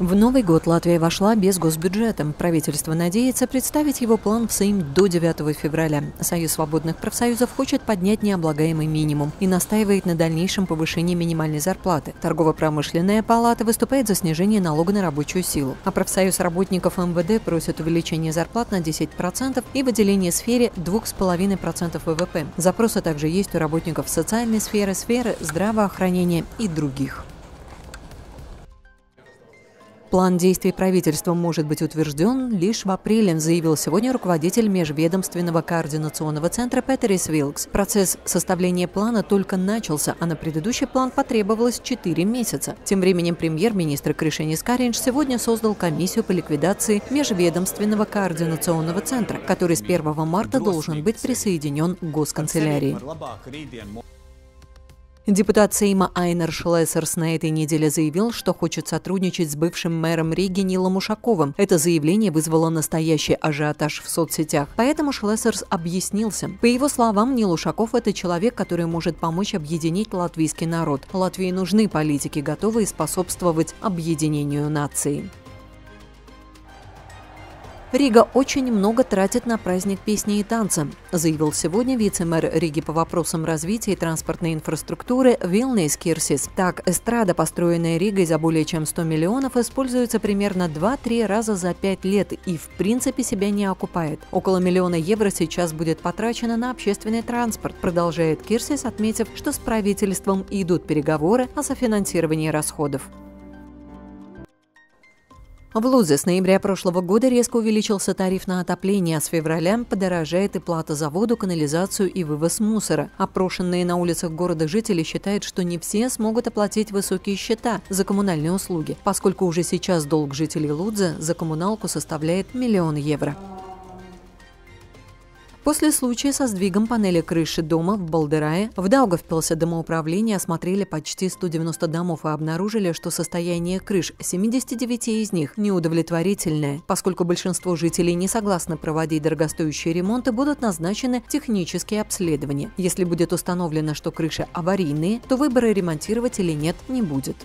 В Новый год Латвия вошла без госбюджета. Правительство надеется представить его план в Сейм до 9 февраля. Союз свободных профсоюзов хочет поднять необлагаемый минимум и настаивает на дальнейшем повышении минимальной зарплаты. Торгово-промышленная палата выступает за снижение налога на рабочую силу. А профсоюз работников МВД просит увеличение зарплат на 10% и выделение сфере 2,5% ВВП. Запросы также есть у работников социальной сферы, сферы здравоохранения и других. План действий правительства может быть утвержден лишь в апреле, заявил сегодня руководитель Межведомственного координационного центра Петерис Вилкс. Процесс составления плана только начался, а на предыдущий план потребовалось 4 месяца. Тем временем премьер-министр Кришенис Каринч сегодня создал комиссию по ликвидации Межведомственного координационного центра, который с 1 марта должен быть присоединен к госканцелярии. Депутат Сейма Айнер Шлессерс на этой неделе заявил, что хочет сотрудничать с бывшим мэром Риги Нилом Ушаковым. Это заявление вызвало настоящий ажиотаж в соцсетях. Поэтому Шлессерс объяснился. По его словам, Нил Ушаков – это человек, который может помочь объединить латвийский народ. Латвии нужны политики, готовые способствовать объединению нации. Рига очень много тратит на праздник песни и танца, заявил сегодня вице-мэр Риги по вопросам развития и транспортной инфраструктуры Вилнейс Кирсис. Так, эстрада, построенная Ригой за более чем 100 миллионов, используется примерно 2-3 раза за 5 лет и в принципе себя не окупает. Около миллиона евро сейчас будет потрачено на общественный транспорт, продолжает Кирсис, отметив, что с правительством идут переговоры о софинансировании расходов. В Лузе с ноября прошлого года резко увеличился тариф на отопление, а с февраля подорожает и плата за воду, канализацию и вывоз мусора. Опрошенные на улицах города жители считают, что не все смогут оплатить высокие счета за коммунальные услуги, поскольку уже сейчас долг жителей Лудза за коммуналку составляет миллион евро. После случая со сдвигом панели крыши дома в Балдерае в Даугавпилсе домоуправление осмотрели почти 190 домов и обнаружили, что состояние крыш 79 из них неудовлетворительное. Поскольку большинство жителей не согласны проводить дорогостоящие ремонты, будут назначены технические обследования. Если будет установлено, что крыши аварийные, то выбора ремонтировать или нет не будет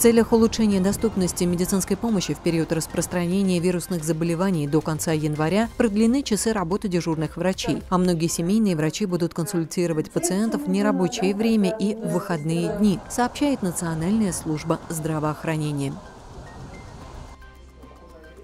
целях улучшения доступности медицинской помощи в период распространения вирусных заболеваний до конца января продлены часы работы дежурных врачей, а многие семейные врачи будут консультировать пациентов в нерабочее время и в выходные дни, сообщает Национальная служба здравоохранения.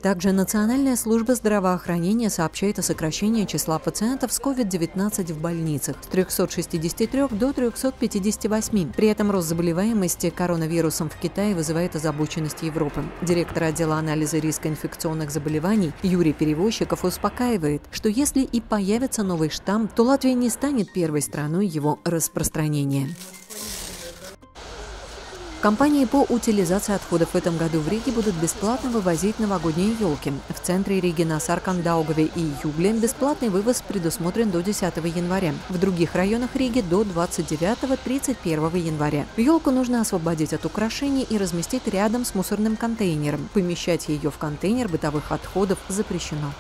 Также Национальная служба здравоохранения сообщает о сокращении числа пациентов с COVID-19 в больницах с 363 до 358. При этом рост заболеваемости коронавирусом в Китае вызывает озабоченность Европы. Директор отдела анализа риска инфекционных заболеваний Юрий Перевозчиков успокаивает, что если и появится новый штамм, то Латвия не станет первой страной его распространения. Компании по утилизации отходов в этом году в Риге будут бесплатно вывозить новогодние елки. В центре Риги на Саркандаугове и Югле бесплатный вывоз предусмотрен до 10 января. В других районах Риги до 29-31 января. Елку нужно освободить от украшений и разместить рядом с мусорным контейнером. Помещать ее в контейнер бытовых отходов запрещено.